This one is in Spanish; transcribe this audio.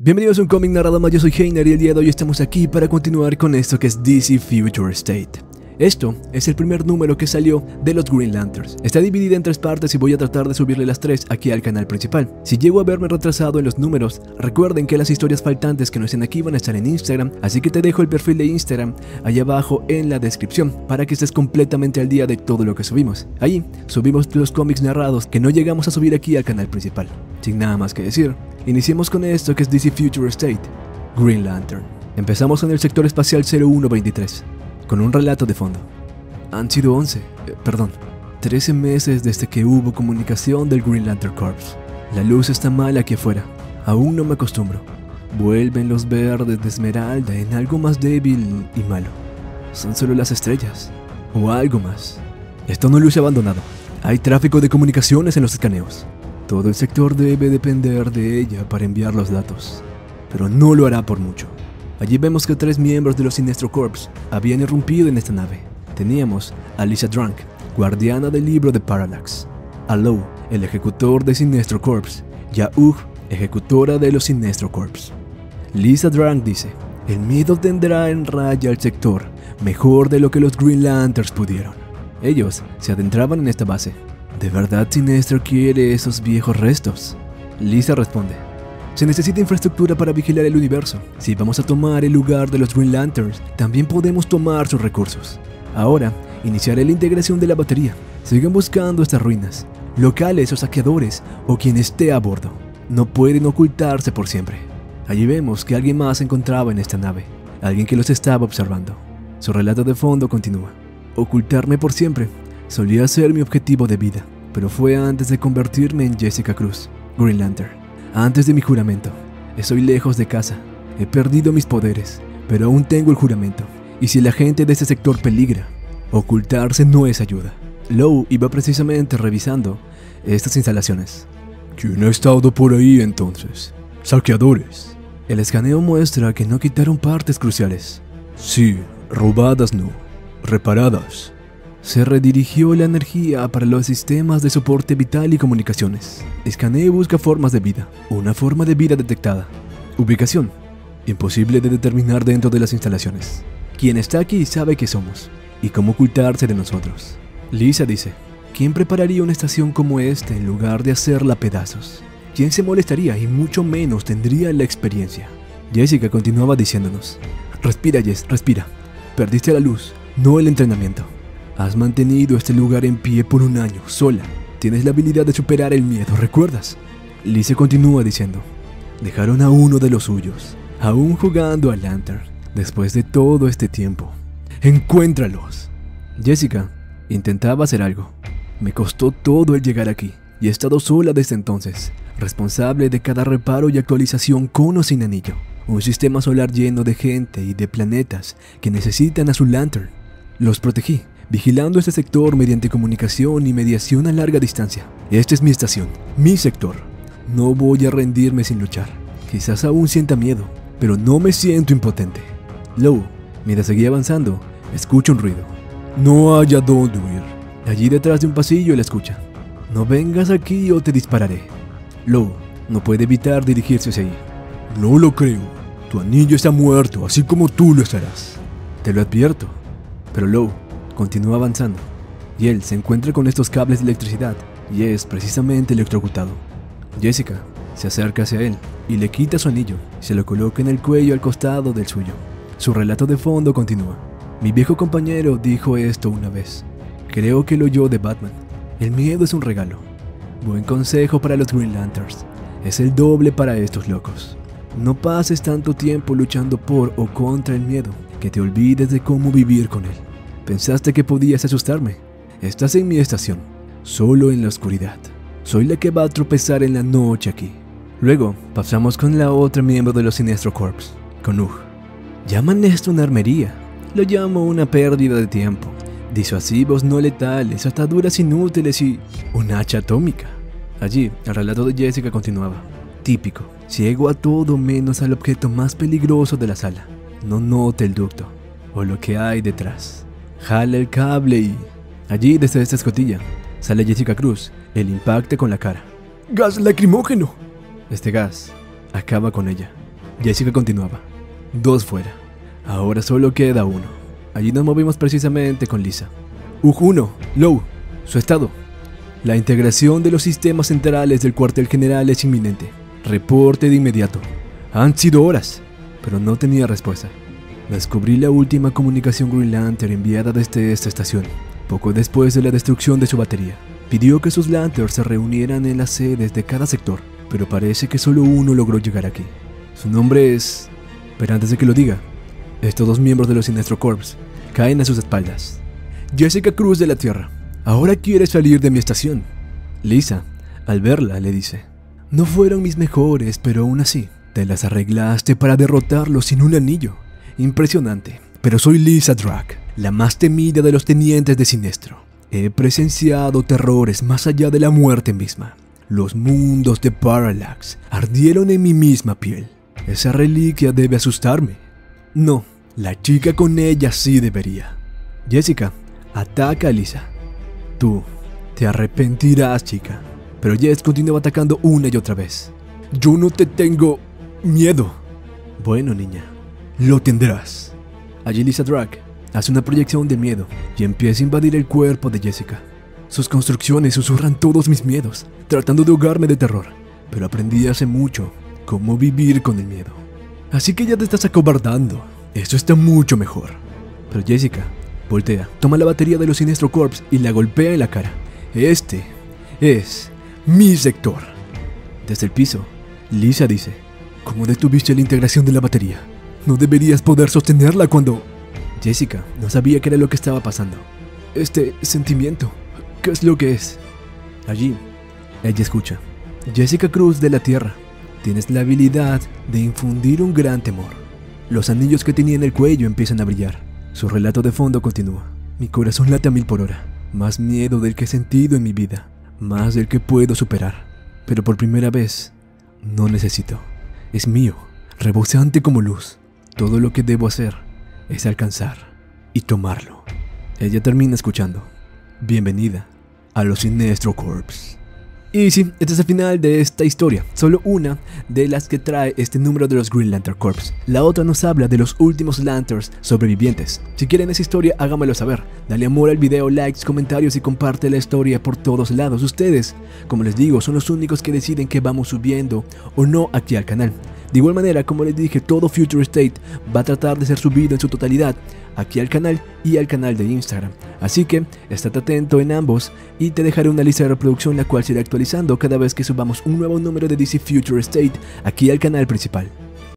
Bienvenidos a un cómic narrado más, yo soy Heiner y el día de hoy estamos aquí para continuar con esto que es DC Future State. Esto es el primer número que salió de los Green Lanterns. Está dividida en tres partes y voy a tratar de subirle las tres aquí al canal principal. Si llego a verme retrasado en los números, recuerden que las historias faltantes que no estén aquí van a estar en Instagram, así que te dejo el perfil de Instagram allá abajo en la descripción para que estés completamente al día de todo lo que subimos. Allí subimos los cómics narrados que no llegamos a subir aquí al canal principal. Sin nada más que decir, iniciemos con esto que es DC Future State, Green Lantern. Empezamos en el sector espacial 0123 con un relato de fondo. Han sido 11, eh, perdón, 13 meses desde que hubo comunicación del Green Lantern Corps. La luz está mal aquí afuera, aún no me acostumbro. Vuelven los verdes de esmeralda en algo más débil y malo. Son solo las estrellas, o algo más. Esto no luce abandonado. Hay tráfico de comunicaciones en los escaneos. Todo el sector debe depender de ella para enviar los datos, pero no lo hará por mucho. Allí vemos que tres miembros de los Sinestro Corps habían irrumpido en esta nave. Teníamos a Lisa Drunk, guardiana del libro de Parallax, a Lowe, el ejecutor de Sinestro Corps, y a Ugh, ejecutora de los Sinestro Corps. Lisa Drunk dice, el miedo tendrá en raya al sector, mejor de lo que los Green Lanterns pudieron. Ellos se adentraban en esta base. ¿De verdad Sinestro quiere esos viejos restos? Lisa responde, se necesita infraestructura para vigilar el universo. Si vamos a tomar el lugar de los Green Lanterns, también podemos tomar sus recursos. Ahora, iniciaré la integración de la batería. Sigan buscando estas ruinas, locales o saqueadores, o quien esté a bordo. No pueden ocultarse por siempre. Allí vemos que alguien más se encontraba en esta nave, alguien que los estaba observando. Su relato de fondo continúa. Ocultarme por siempre solía ser mi objetivo de vida, pero fue antes de convertirme en Jessica Cruz, Green Lantern. Antes de mi juramento, estoy lejos de casa, he perdido mis poderes, pero aún tengo el juramento. Y si la gente de este sector peligra, ocultarse no es ayuda. Lowe iba precisamente revisando estas instalaciones. ¿Quién ha estado por ahí entonces? Saqueadores. El escaneo muestra que no quitaron partes cruciales. Sí, robadas no, reparadas. Se redirigió la energía para los sistemas de soporte vital y comunicaciones. Escanea y busca formas de vida. Una forma de vida detectada. Ubicación. Imposible de determinar dentro de las instalaciones. Quien está aquí sabe que somos y cómo ocultarse de nosotros. Lisa dice, ¿quién prepararía una estación como esta en lugar de hacerla pedazos? ¿Quién se molestaría y mucho menos tendría la experiencia? Jessica continuaba diciéndonos, respira Jess, respira. Perdiste la luz, no el entrenamiento. Has mantenido este lugar en pie por un año, sola. Tienes la habilidad de superar el miedo, ¿recuerdas? Lise continúa diciendo, dejaron a uno de los suyos, aún jugando a Lantern, después de todo este tiempo. Encuéntralos. Jessica intentaba hacer algo. Me costó todo el llegar aquí, y he estado sola desde entonces, responsable de cada reparo y actualización con o sin anillo. Un sistema solar lleno de gente y de planetas que necesitan a su Lantern. Los protegí, vigilando este sector mediante comunicación y mediación a larga distancia. Esta es mi estación, mi sector. No voy a rendirme sin luchar. Quizás aún sienta miedo, pero no me siento impotente. Low, mientras seguía avanzando, escucho un ruido. No haya dónde huir. Allí detrás de un pasillo la escucha. No vengas aquí o te dispararé. Low no puede evitar dirigirse hacia ahí. No lo creo. Tu anillo está muerto, así como tú lo estarás. Te lo advierto. Pero Low continúa avanzando, y él se encuentra con estos cables de electricidad y es precisamente electrocutado. Jessica se acerca hacia él y le quita su anillo y se lo coloca en el cuello al costado del suyo. Su relato de fondo continúa. Mi viejo compañero dijo esto una vez. Creo que lo oyó de Batman. El miedo es un regalo. Buen consejo para los Green Lanterns. Es el doble para estos locos. No pases tanto tiempo luchando por o contra el miedo que te olvides de cómo vivir con él. Pensaste que podías asustarme. Estás en mi estación, solo en la oscuridad. Soy la que va a tropezar en la noche aquí. Luego, pasamos con la otra miembro de los Sinestro Corps, con Ugh. Llaman esto una armería. Lo llamo una pérdida de tiempo. Disuasivos no letales, ataduras inútiles y una hacha atómica. Allí, el relato de Jessica continuaba. Típico, ciego a todo menos al objeto más peligroso de la sala. No note el ducto o lo que hay detrás. Jala el cable y... Allí, desde esta escotilla, sale Jessica Cruz, el impacte con la cara. ¡Gas lacrimógeno! Este gas acaba con ella. Jessica continuaba. Dos fuera. Ahora solo queda uno. Allí nos movimos precisamente con Lisa. UG1, Low, su estado. La integración de los sistemas centrales del cuartel general es inminente. Reporte de inmediato. Han sido horas, pero no tenía respuesta. Descubrí la última comunicación Green Lantern enviada desde esta estación, poco después de la destrucción de su batería. Pidió que sus Lanterns se reunieran en las sedes de cada sector, pero parece que solo uno logró llegar aquí. Su nombre es... Pero antes de que lo diga, estos dos miembros de los Sinestro Corps caen a sus espaldas. Jessica Cruz de la Tierra, ahora quieres salir de mi estación. Lisa, al verla, le dice, no fueron mis mejores, pero aún así, te las arreglaste para derrotarlos sin un anillo. Impresionante, pero soy Lisa Drake, la más temida de los tenientes de Sinestro. He presenciado terrores más allá de la muerte misma. Los mundos de Parallax ardieron en mi misma piel. Esa reliquia debe asustarme. No, la chica con ella sí debería. Jessica, ataca a Lisa. Tú te arrepentirás, chica. Pero Jess continúa atacando una y otra vez. Yo no te tengo miedo. Bueno, niña, lo tendrás. Allí Lisa Drake hace una proyección de miedo y empieza a invadir el cuerpo de Jessica. Sus construcciones susurran todos mis miedos, tratando de ahogarme de terror, pero aprendí hace mucho cómo vivir con el miedo. Así que ya te estás acobardando. Eso está mucho mejor. Pero Jessica voltea, toma la batería de los Sinestro Corps y la golpea en la cara. Este es mi sector. Desde el piso, Lisa dice, ¿cómo detuviste la integración de la batería? No deberías poder sostenerla cuando... Jessica no sabía qué era lo que estaba pasando. Este sentimiento, ¿qué es lo que es? Allí, ella escucha. Jessica Cruz de la Tierra, tienes la habilidad de infundir un gran temor. Los anillos que tenía en el cuello empiezan a brillar. Su relato de fondo continúa. Mi corazón late a mil por hora. Más miedo del que he sentido en mi vida. Más del que puedo superar. Pero por primera vez, no necesito. Es mío, rebosante como luz. Todo lo que debo hacer es alcanzar y tomarlo. Ella termina escuchando. Bienvenida a los Sinestro Corps. Y sí, este es el final de esta historia, solo una de las que trae este número de los Green Lantern Corps. La otra nos habla de los últimos Lanterns sobrevivientes. Si quieren esa historia, háganmelo saber. Dale amor al video, likes, comentarios y comparte la historia por todos lados. Ustedes, como les digo, son los únicos que deciden que vamos subiendo o no aquí al canal. De igual manera, como les dije, todo Future State va a tratar de ser subido en su totalidad aquí al canal y al canal de Instagram. Así que estate atento en ambos y te dejaré una lista de reproducción la cual se irá actualizando cada vez que subamos un nuevo número de DC Future State aquí al canal principal.